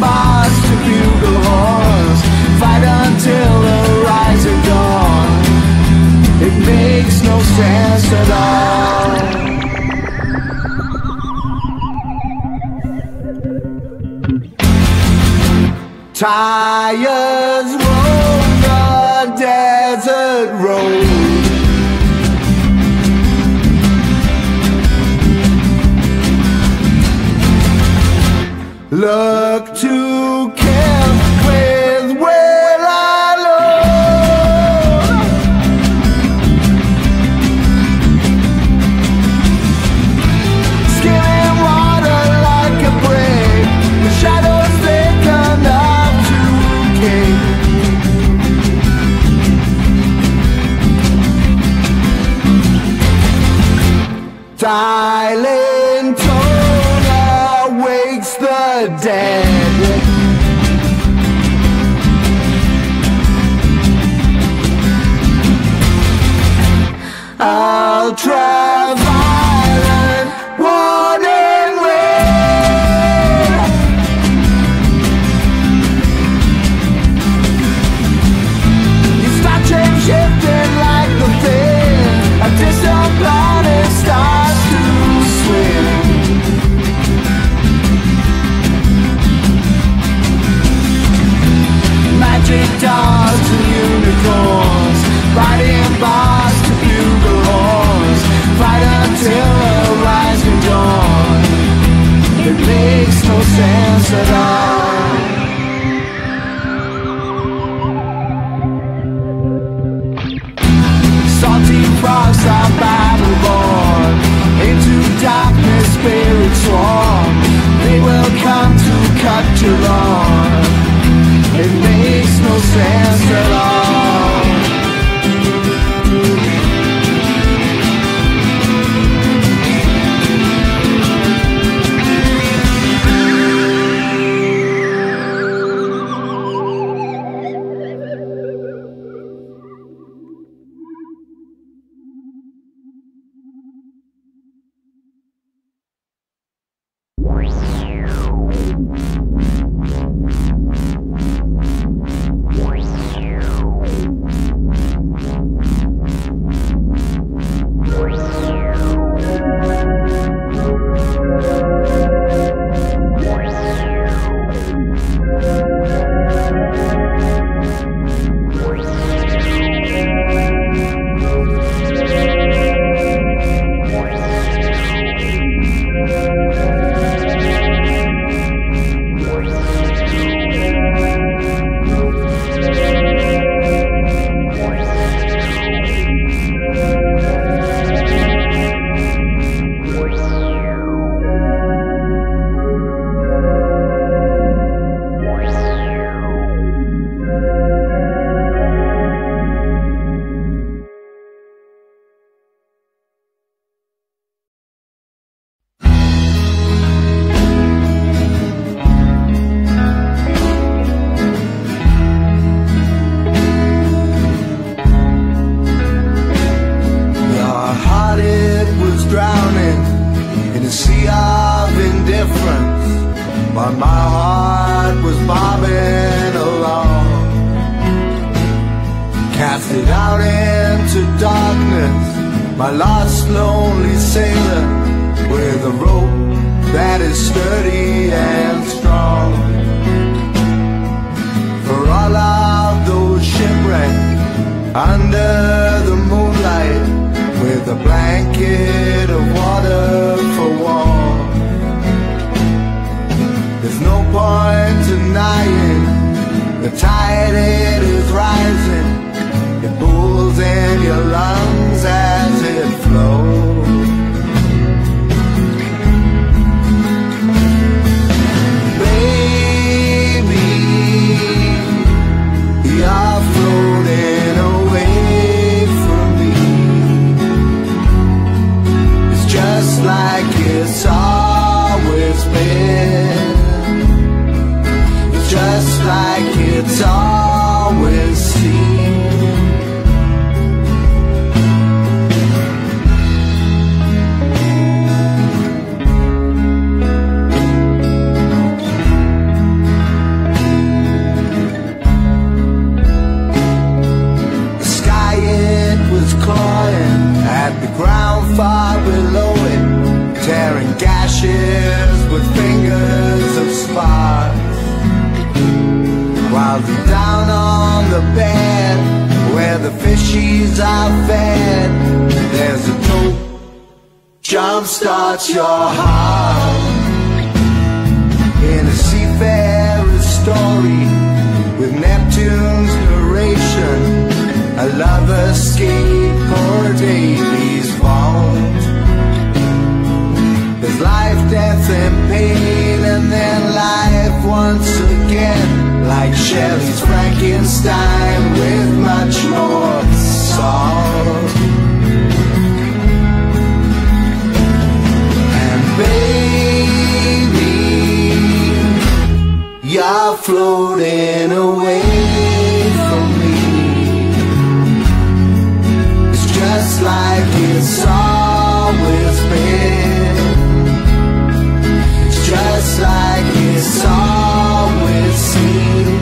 boss to bugle horns. Fight until the rising dawn. It makes no sense at all. Tires roam the desert road. Love to dead. Ultraviolet your heart in a seafarer's story with Neptune's narration. A love escape poor Davy's vault. There's life, death, and pain, and then life once again. Like Shelley's Frankenstein with much more salt. You're floating away from me. It's just like it's always been. It's just like it's always seemed.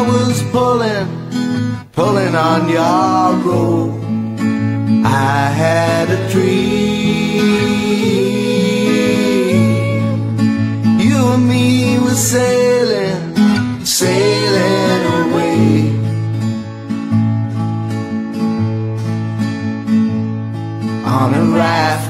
I was pulling pulling on your rope. I had a dream. You and me were sailing, sailing away. On a raft